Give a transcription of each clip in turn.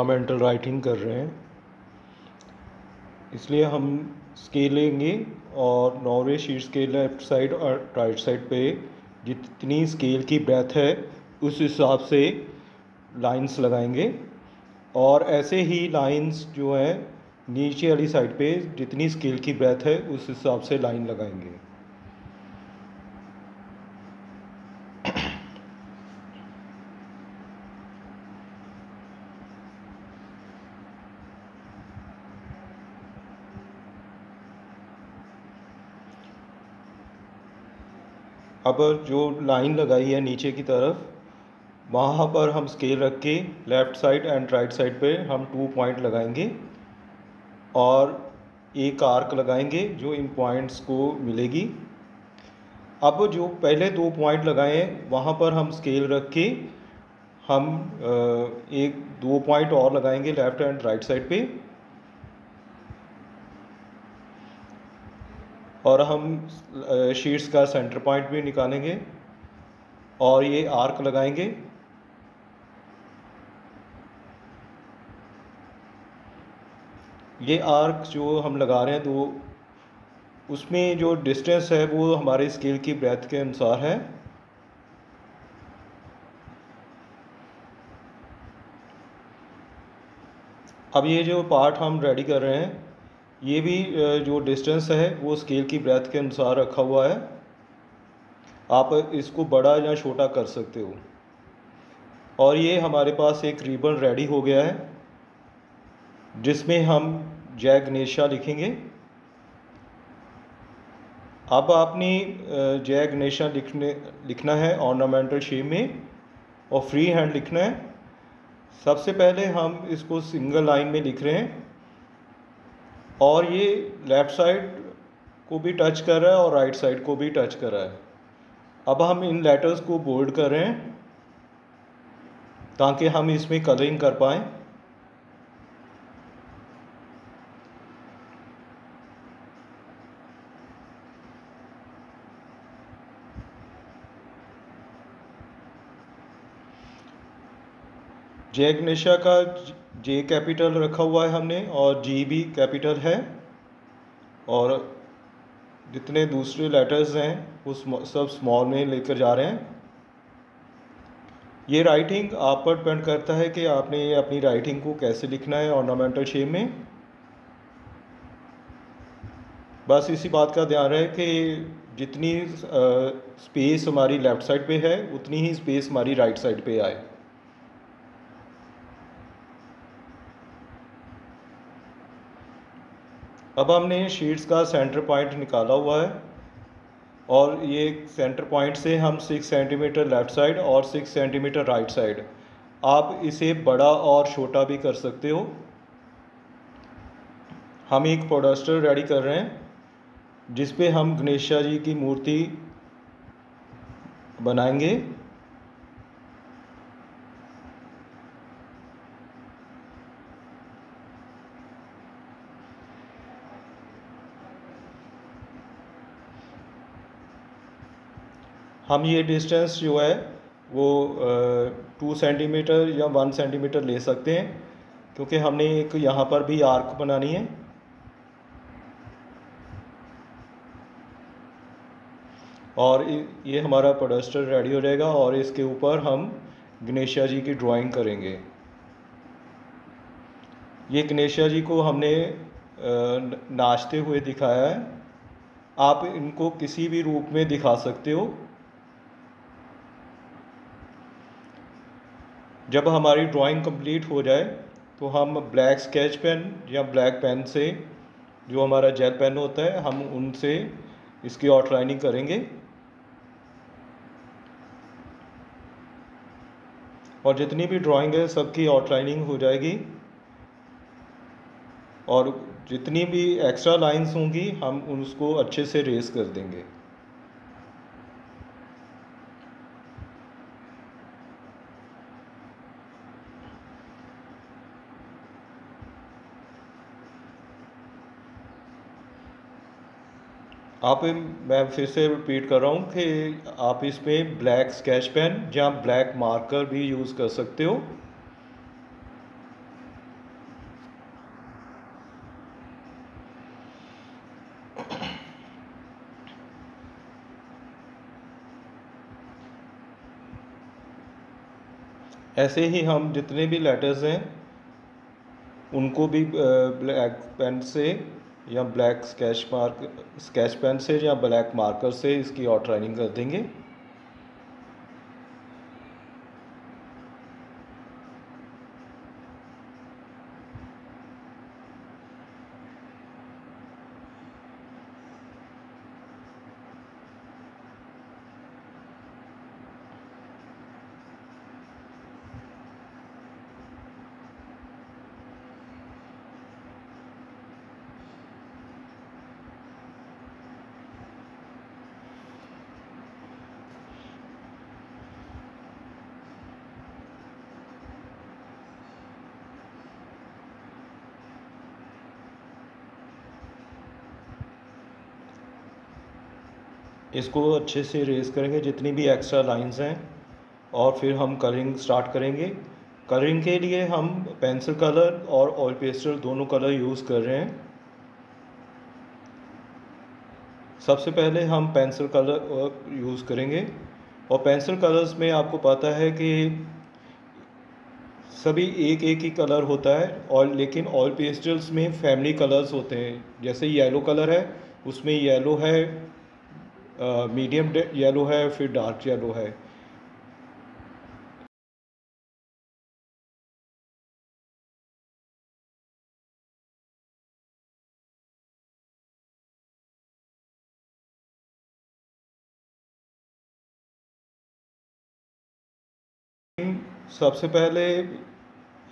Ornamental writing कर रहे हैं। इसलिए हम स्केल लेंगे और नॉर्वे शीट्स के लेफ़्ट साइड और राइट साइड पे जितनी स्केल की ब्रेथ है, उस हिसाब से लाइंस लगाएँगे। और ऐसे ही लाइंस जो हैं, नीचे वाली साइड पे जितनी स्केल की ब्रेथ है, उस हिसाब से लाइन लगाएँगे। अब जो लाइन लगाई है नीचे की तरफ़, वहाँ पर हम स्केल रख के left side and right side पे हम टू पॉइंट लगाएँगे और एक आर्क लगाएँगे जो इन पॉइंट्स को मिलेगी। अब जो पहले दो पॉइंट लगाए हैं, वहाँ पर हम स्केल रख के हम एक दो पॉइंट और लगाएँगे लेफ़्ट एंड राइट साइड पे। और हम शीट्स का सेंटर पॉइंट भी निकालेंगे और ये आर्क लगाएँगे। ये आर्क जो हम लगा रहे हैं तो उसमें जो डिस्टेंस है, वो हमारे स्केल की ब्रेथ के अनुसार है। अब ये जो पार्ट हम रेडी कर रहे हैं ये भी जो डिस्टेंस है, वो स्केल की ब्रेथ के अनुसार रखा हुआ है। आप इसको बड़ा या छोटा कर सकते हो। और ये हमारे पास एक रिबन रेडी हो गया है, जिसमें हम जय गणेशा लिखेंगे। अब आपने जय गणेशा लिखने, लिखना है ऑर्नामेंटल शेप में, और फ्री हैंड लिखना है। सबसे पहले हम इसको सिंगल लाइन में लिख रहे हैं। और ये लेफ़्ट साइड को भी टच कर रहा है और राइट साइड को भी टच कर रहा है। अब हम इन लेटर्स को बोल्ड करें ताकि हम इसमें कलरिंग कर पाएँ। जय गणेशा का जे कैपिटल रखा हुआ है हमने और जी भी कैपिटल है। और जितने दूसरे लेटर्स हैं, वो सब स्मॉल में लेकर जा रहे हैं। ये राइटिंग आप पर डिपेंड करता है कि आपने अपनी राइटिंग को कैसे लिखना है ऑर्नामेंटल शेप में। बस इसी बात का ध्यान रहे कि जितनी स्पेस हमारी लेफ़्ट साइड पे है, उतनी ही स्पेस हमारी राइट साइड पे आए। अब हमने शीट्स का सेंटर पॉइंट निकाला हुआ है और ये सेंटर पॉइंट से हम सिक्स सेंटीमीटर लेफ़्ट साइड और सिक्स सेंटीमीटर राइट साइड आप इसे बड़ा और छोटा भी कर सकते हो। हम एक प्रोडस्टर रेडी कर रहे हैं जिस पे हम गणेशा जी की मूर्ति बनाएँगे। हम ये डिस्टेंस जो है, वो टू सेंटीमीटर या वन सेंटीमीटर ले सकते हैं, क्योंकि हमने एक यहाँ पर भी आर्क बनानी है। और ये हमारा प्रोडस्टर रेडी हो जाएगा और इसके ऊपर हम गणेशा जी की ड्राइंग करेंगे। ये गणेशा जी को हमने नाचते हुए दिखाया है। आप इनको किसी भी रूप में दिखा सकते हो। जब हमारी ड्राइंग कंप्लीट हो जाए तो हम ब्लैक स्केच पेन या ब्लैक पेन से जो हमारा जेल पेन होता है, हम उनसे इसकी आउटलाइनिंग करेंगे। और जितनी भी ड्राइंग है, सबकी आउटलाइनिंग हो जाएगी। और जितनी भी एक्स्ट्रा लाइंस होंगी, हम उसको अच्छे से रेस कर देंगे। आप मैं फिर से रिपीट कर रहा हूँ कि आप इसमें ब्लैक स्केच पेन या ब्लैक मार्कर भी यूज़ कर सकते हो। ऐसे ही हम जितने भी लेटर्स हैं, उनको भी ब्लैक पेन से या black sketch mark sketch pen से या ब्लैक मार्कर से इसकी आउटलाइनिंग कर देंगे। इसको अच्छे से रेस करेंगे, जितनी भी एक्स्ट्रा लाइंस हैं, और फिर हम कलरिंग स्टार्ट करेंगे। कलरिंग के लिए हम पेंसिल कलर और ऑयल पेस्टल दोनों कलर यूज़ कर रहे हैं। सबसे पहले हम पेंसिल कलर यूज़ करेंगे। और पेंसिल कलर्स में आपको पता है कि सभी एक एक ही कलर होता है, और लेकिन ऑयल पेस्टल्स में फैमिली कलर्स होते हैं। जैसे येलो कलर है, उसमें येलो है मीडियम येलो है, फिर डार्क येलो है। सबसे पहले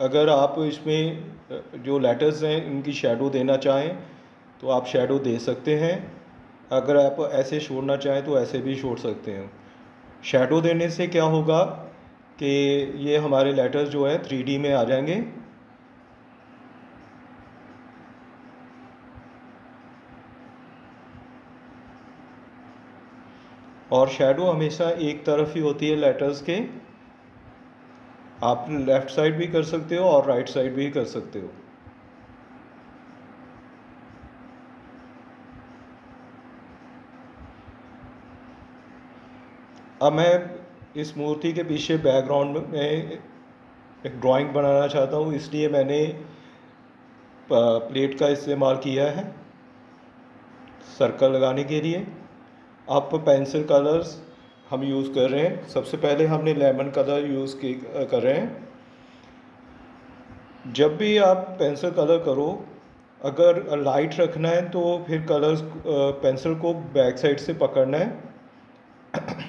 अगर आप इसमें जो लेटर्स हैं, इनकी शेडो देना चाहें तो आप शेडो दे सकते हैं। अगर आप ऐसे छोड़ना चाहें तो ऐसे भी छोड़ सकते हैं। शेडो देने से क्या होगा कि ये हमारे लेटर्स जो है थ्री में आ जाएँगे। और शेडो हमेशा एक तरफ़ ही होती है लेटर्स के। आप लेफ़्ट साइड भी कर सकते हो और राइट साइड भी कर सकते हो। अब मैं इस मूर्ति के पीछे बैकग्राउंड में एक ड्राइंग बनाना चाहता हूँ, इसलिए मैंने प्लेट का इस्तेमाल किया है सर्कल लगाने के लिए। आप पेंसिल कलर्स हम यूज़ कर रहे हैं। सबसे पहले हमने लेमन कलर यूज़ कर रहे हैं। जब भी आप पेंसिल कलर करो, अगर लाइट रखना है तो फिर कलर्स पेंसिल को बैक साइड से पकड़ना है।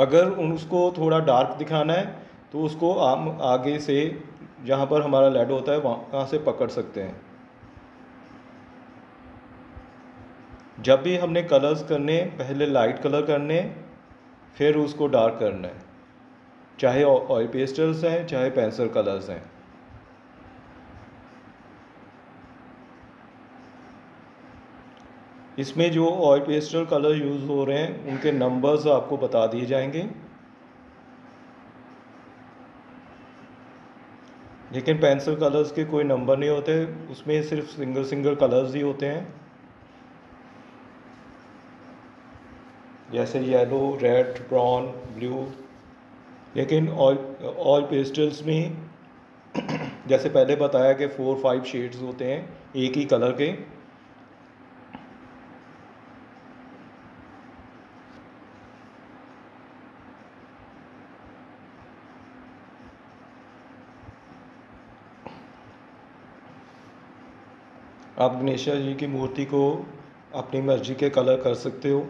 अगर उन उसको थोड़ा डार्क दिखाना है तो उसको हम आगे से जहाँ पर हमारा लेड होता है, वहाँ से पकड़ सकते हैं। जब भी हमने कलर्स करने, पहले लाइट कलर करने, फिर उसको डार्क करना। है चाहे ऑयल पेस्टल्स हैं, चाहे पेंसिल कलर्स हैं। इसमें जो ऑयल पेस्टल कलर यूज़ हो रहे हैं, उनके नंबर्स आपको बता दिए जाएँगे। लेकिन पेंसिल कलर्स के कोई नंबर नहीं होते, उसमें सिर्फ़ सिंगल सिंगल कलर्स ही होते हैं। जैसे येलो रेड ब्राउन ब्लू लेकिन ऑयल ऑयल पेस्टल्स में जैसे पहले बताया कि फोर फाइव शेड्स होते हैं, एक ही कलर के। आप गणेश जी की मूर्ति को अपनी मर्ज़ी के कलर कर सकते हो।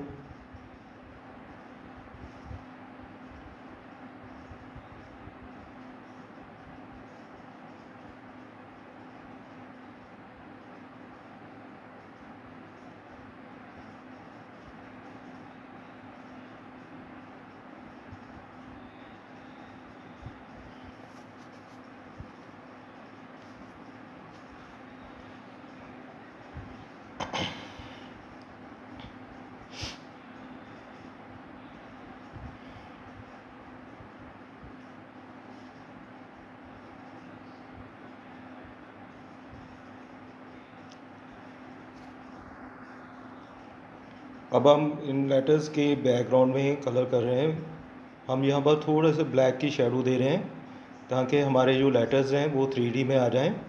अब हम इन लेटर्स के बैकग्राउंड में कलर कर रहे हैं। हम यहाँ पर थोड़े से ब्लैक की शेडो दे रहे हैं, ताकि हमारे जो लेटर्स हैं, वो थ्री में आ जाएँ।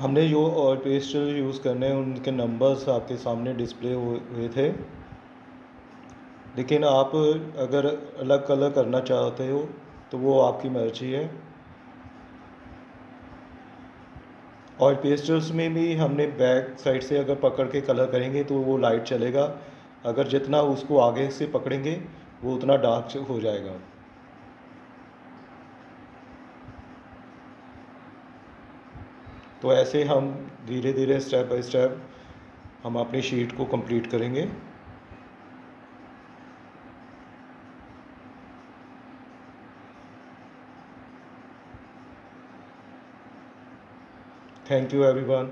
हमने जो पेस्टल यूज़ करने हैं उनके नंबर्स आपके सामने डिस्प्ले हुए थे। लेकिन आप अगर अलग कलर करना चाहते हो तो वो आपकी मर्ज़ी है। ऑयल पेस्टल्स में भी हमने बैक साइड से अगर पकड़ के कलर करेंगे तो वो लाइट चलेगा। अगर जितना उसको आगे से पकड़ेंगे, वो उतना डार्क हो जाएगा। तो ऐसे हम धीरे धीरे स्टेप बाय स्टेप हम अपनी शीट को कंप्लीट करेंगे। Thank you everyone